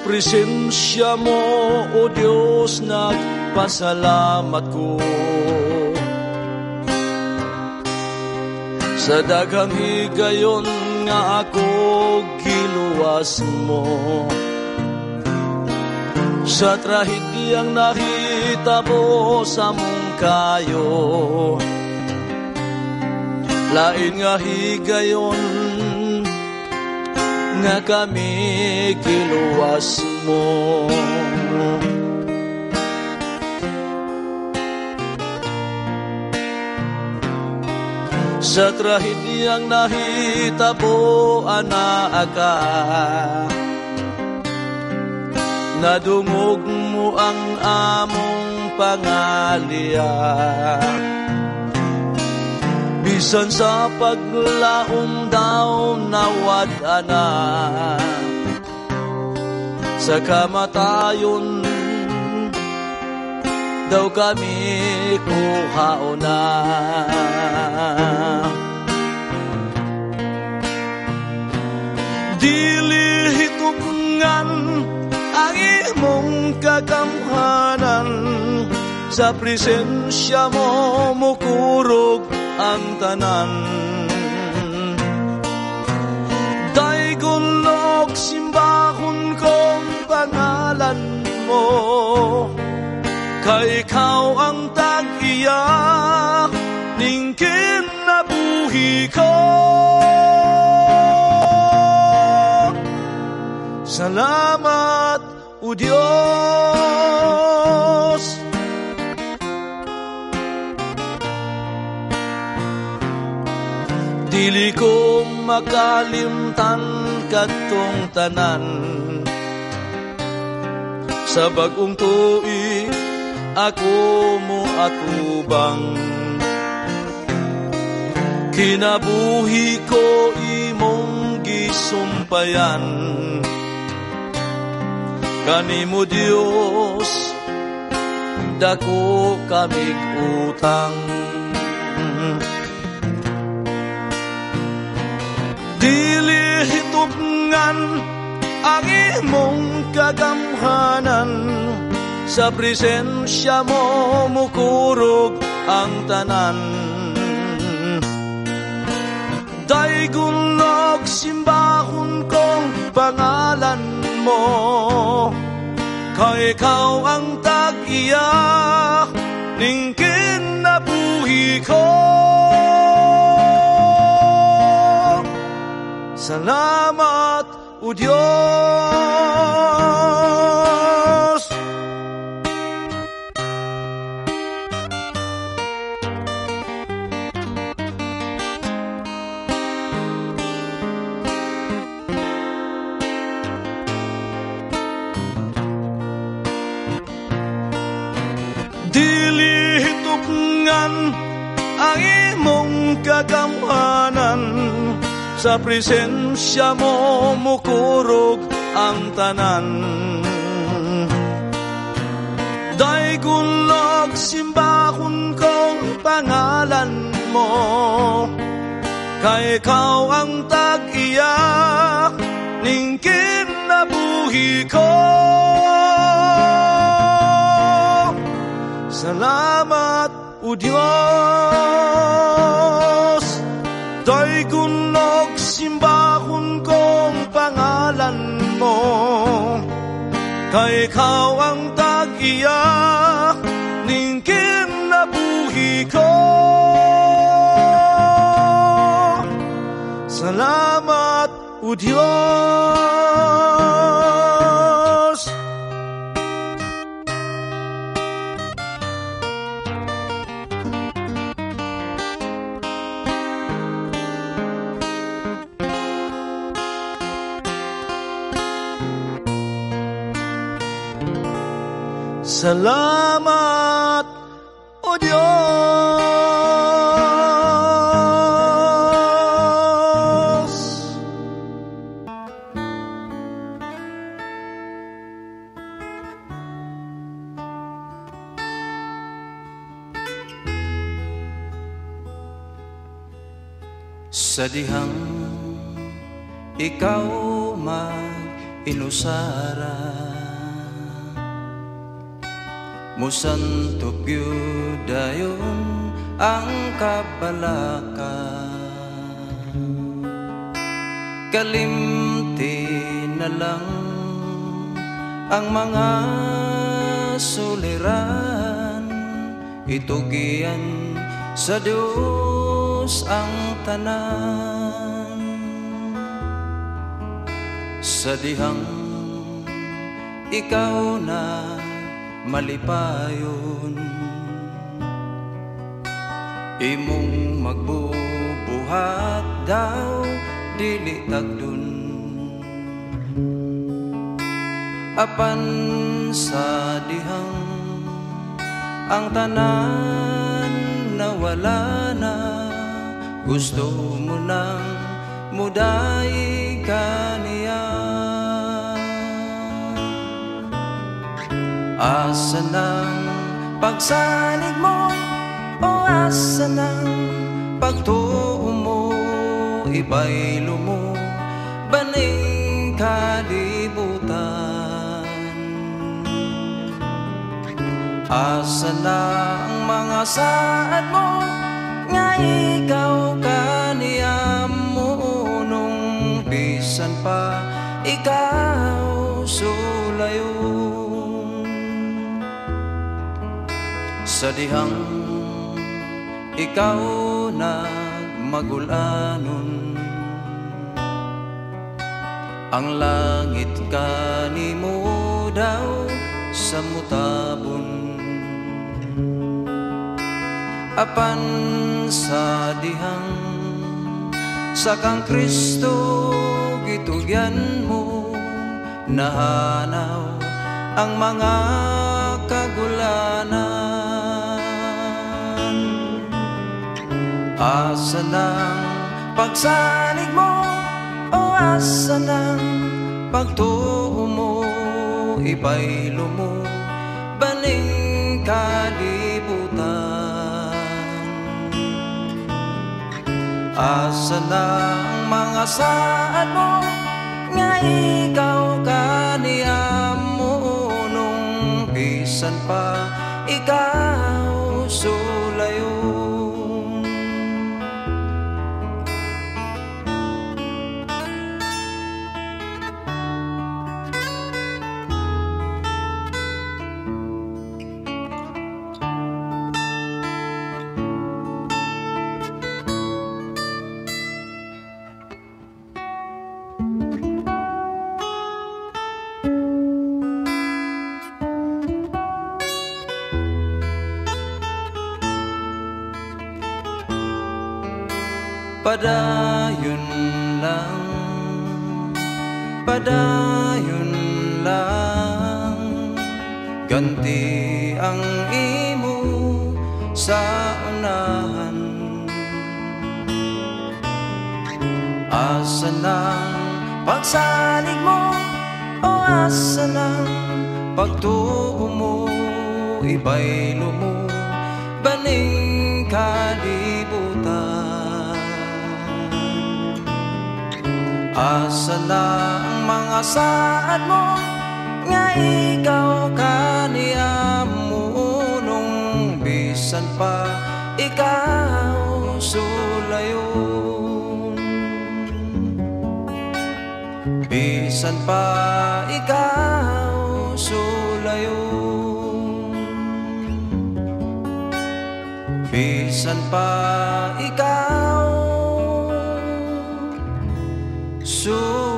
Presensya mo, O Diyos, nagpasalamat ko. Sa daghang higayon nga ako giluwas mo. Sa trahidyang nahitabo sa mong kayo. Lain nga higayon nga kami giluwas mo. Sa trahidyang nahitabo anaka Nadungog mo ang among pangalia Bisan sa paglaom daw nawad ana Sa kamatayon daw kami kuhao na. Dili hitugngan ang imong kagamhanan sa presensya mo mukurog ang tanan. Daigulog simbahon kong pangalan mo kay ikaw ang tag-iya ning kinabuhi ko. Salamat, O Diyos. Makalimtan katong tanan. Sa bagong tuig ako mo atubang. Kinabuhi ko imong gisumpayan. Kani mo Dios dako kamig utang hitubngan ang imong kagamhanan sa presensya mo mukurog ang tanan. Daigunog simbahon kong pangalan mo. Kay ikaw ang tag-iya ning kinabuhi ko Salamat, O Diyos Dili hitubngan ang imong kagamhanan sa presensya mo mukurog ang tanan. Daigulog simbahon kong pangalan mo. Kay ikaw ang tag-iya ning kinabuhi ko. Salamat, O Diyos. Daigunog simbahon kong pangalan mo. Kay ikaw ang tag-iya ning kinabuhi ko. Salamat, O Diyos Salamat, O Diyos. Sa dihang ikaw magdahom inusara Musantop gyud dayon ang kabalaka Kalimti na lang ang mga suliran. Itugian sa Diyos ang tanan. Sa dihang ikaw na malipayon. Imong magbubuhat daw dili tagdun. Apan sa dihang ang tanan nawala na Gusto mo nang muday ka niya Asa ng pagsalig mo o asa ng pagtuo mo Ibaylo mo baning kalibutan Asa na ang mga saad mo nga ikaw kaniyam mo nung bisan pa Sa dihang ikaw nagmagulanon Ang langit kanimo daw sa mutabon. Apan sa dihang sa kang Kristo gitugyan mo Nahanaw ang mga Asa ng pagsalig mo o asa ng pagtuo mo Ibaylo mo baning kalibutan. Asa ng mga saad mo nga ikaw kaniyam mo nung bisan pa ikaw sulayon Padayon lang. Padayon lang. Ganti ang imo sa unahan. Asa ng pagsalig mo? O asa ng pagtuo mo? Ibaylo mo baning Asa na ang mga saad mo nga ikaw kaniyam mo bisan pa ikaw sulayon. Bisan pa ikaw sulayon. Bisan pa ikaw 树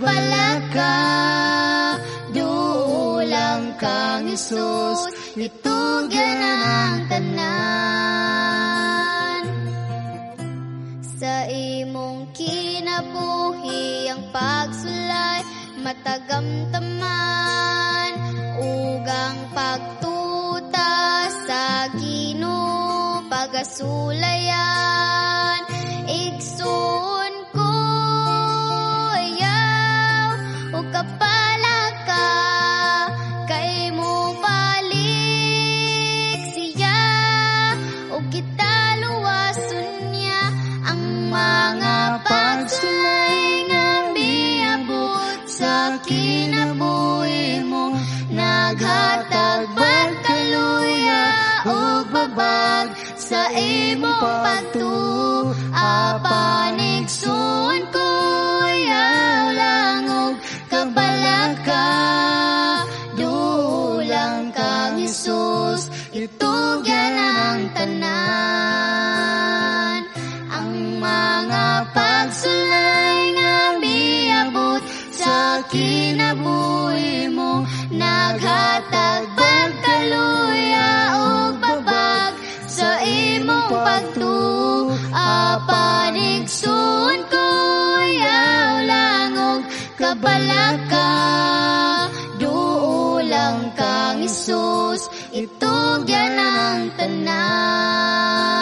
balaka Duulang kang Isus Itugan ang tanan. Sa imong kinabuhi Ang pagsulay Matagamtaman Ugang pagtuta Sa ginoo Pagasulayan Iksulang sa imong pagtuo apanig suon balaka Duulang kang Isus. Itugyan ang tanan